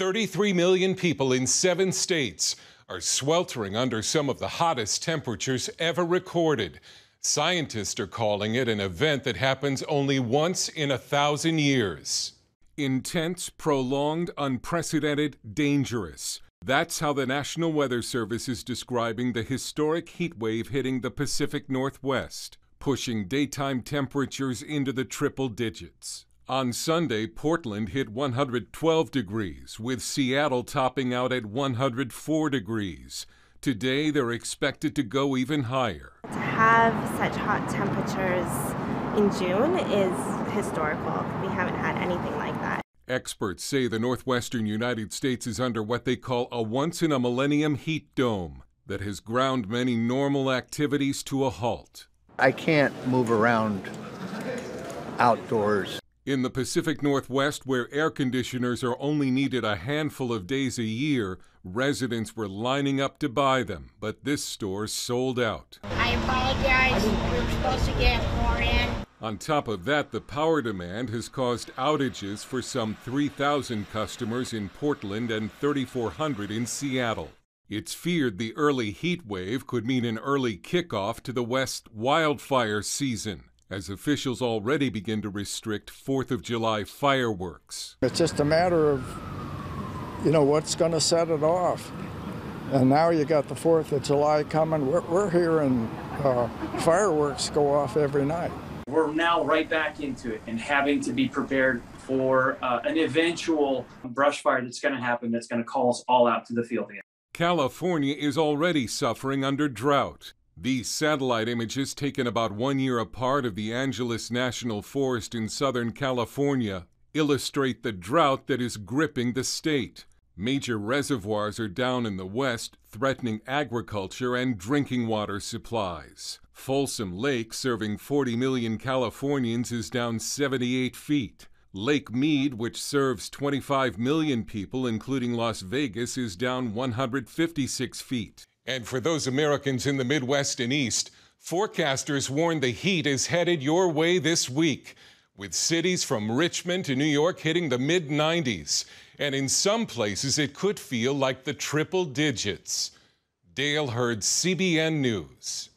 33 million people in seven states are sweltering under some of the hottest temperatures ever recorded. Scientists are calling it an event that happens only once in a thousand years. Intense, prolonged, unprecedented, dangerous. That's how the National Weather Service is describing the historic heat wave hitting the Pacific Northwest, pushing daytime temperatures into the triple digits. On Sunday, Portland hit 112 degrees, with Seattle topping out at 104 degrees. Today, they're expected to go even higher. To have such hot temperatures in June is historical. We haven't had anything like that. Experts say the northwestern United States is under what they call a once in a millennium heat dome that has ground many normal activities to a halt. I can't move around outdoors in the Pacific Northwest, where air conditioners are only needed a handful of days a year, residents were lining up to buy them, but this store sold out. I apologize. We were supposed to get more in. On top of that, the power demand has caused outages for some 3,000 customers in Portland and 3,400 in Seattle. It's feared the early heat wave could mean an early kickoff to the West wildfire season as officials already begin to restrict 4th of July fireworks. It's just a matter of, you know, what's going to set it off. And now you got the 4th of July coming. We're, we're hearing uh, fireworks go off every night. We're now right back into it and having to be prepared for uh, an eventual brush fire that's going to happen that's going to call us all out to the field again. California is already suffering under drought. These satellite images, taken about one year apart of the Angeles National Forest in Southern California, illustrate the drought that is gripping the state. Major reservoirs are down in the west, threatening agriculture and drinking water supplies. Folsom Lake, serving 40 million Californians, is down 78 feet. Lake Mead, which serves 25 million people, including Las Vegas, is down 156 feet. And for those Americans in the Midwest and East, forecasters warn the heat is headed your way this week, with cities from Richmond to New York hitting the mid 90s. And in some places, it could feel like the triple digits. Dale Hurd, CBN News.